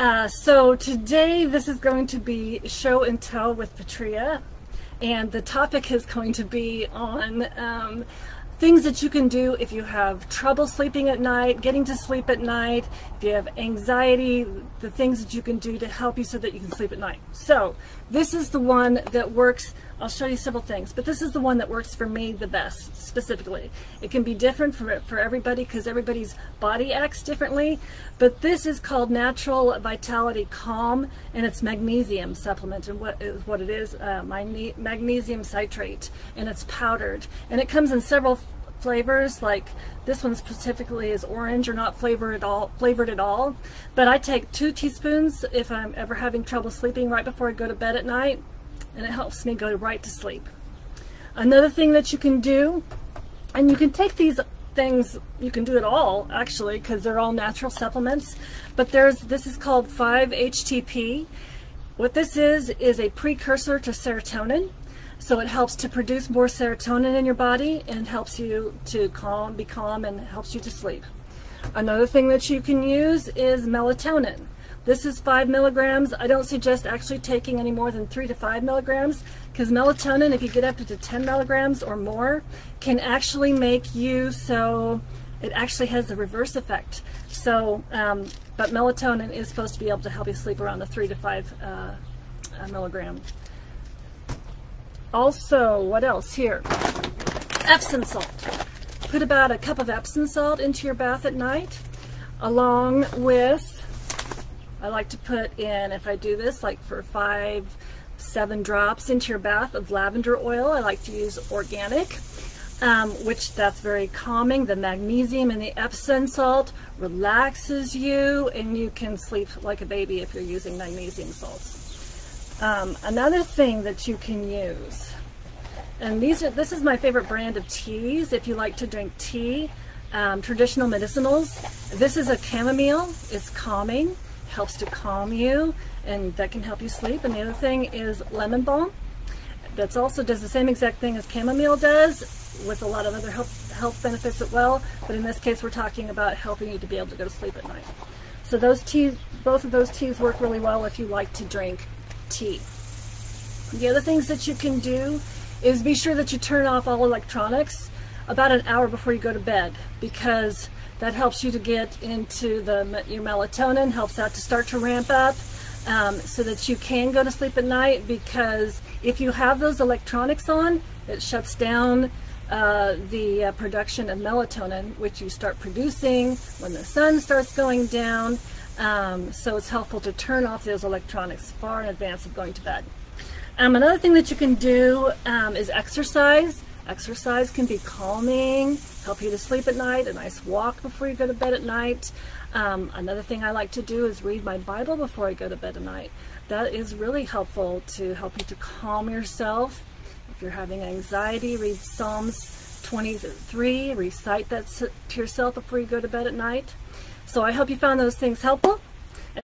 Uh, so today this is going to be show and tell with Petrea and the topic is going to be on um, things that you can do if you have trouble sleeping at night, getting to sleep at night, if you have anxiety, the things that you can do to help you so that you can sleep at night. So this is the one that works, I'll show you several things, but this is the one that works for me the best specifically. It can be different for, for everybody because everybody's body acts differently, but this is called Natural Vitality Calm and it's magnesium supplement and what is what it is, uh, magnesium citrate and it's powdered and it comes in several flavors like this one specifically is orange or not flavored at all flavored at all but I take two teaspoons if I'm ever having trouble sleeping right before I go to bed at night and it helps me go right to sleep another thing that you can do and you can take these things you can do it all actually because they're all natural supplements but there's this is called 5-HTP what this is is a precursor to serotonin so it helps to produce more serotonin in your body and helps you to calm, be calm and helps you to sleep. Another thing that you can use is melatonin. This is five milligrams. I don't suggest actually taking any more than three to five milligrams because melatonin, if you get up to 10 milligrams or more, can actually make you so, it actually has the reverse effect. So, um, but melatonin is supposed to be able to help you sleep around the three to five uh, uh, milligram also, what else here? Epsom salt. Put about a cup of Epsom salt into your bath at night, along with, I like to put in, if I do this, like for five, seven drops into your bath of lavender oil. I like to use organic. Um, which that's very calming. The magnesium and the Epsom salt relaxes you and you can sleep like a baby if you're using magnesium salts. Um, another thing that you can use, and these are, this is my favorite brand of teas if you like to drink tea, um, traditional medicinals. This is a chamomile, it's calming, helps to calm you, and that can help you sleep. And the other thing is lemon balm. That's also does the same exact thing as chamomile does with a lot of other health, health benefits as well. But in this case, we're talking about helping you to be able to go to sleep at night. So those teas, both of those teas work really well if you like to drink tea. The other things that you can do is be sure that you turn off all electronics about an hour before you go to bed because that helps you to get into the your melatonin, helps that to start to ramp up um, so that you can go to sleep at night because if you have those electronics on, it shuts down uh, the uh, production of melatonin, which you start producing when the sun starts going down. Um, so it's helpful to turn off those electronics far in advance of going to bed. Um, another thing that you can do um, is exercise. Exercise can be calming, help you to sleep at night, a nice walk before you go to bed at night. Um, another thing I like to do is read my Bible before I go to bed at night. That is really helpful to help you to calm yourself. If you're having anxiety, read Psalms 23, recite that to yourself before you go to bed at night. So I hope you found those things helpful.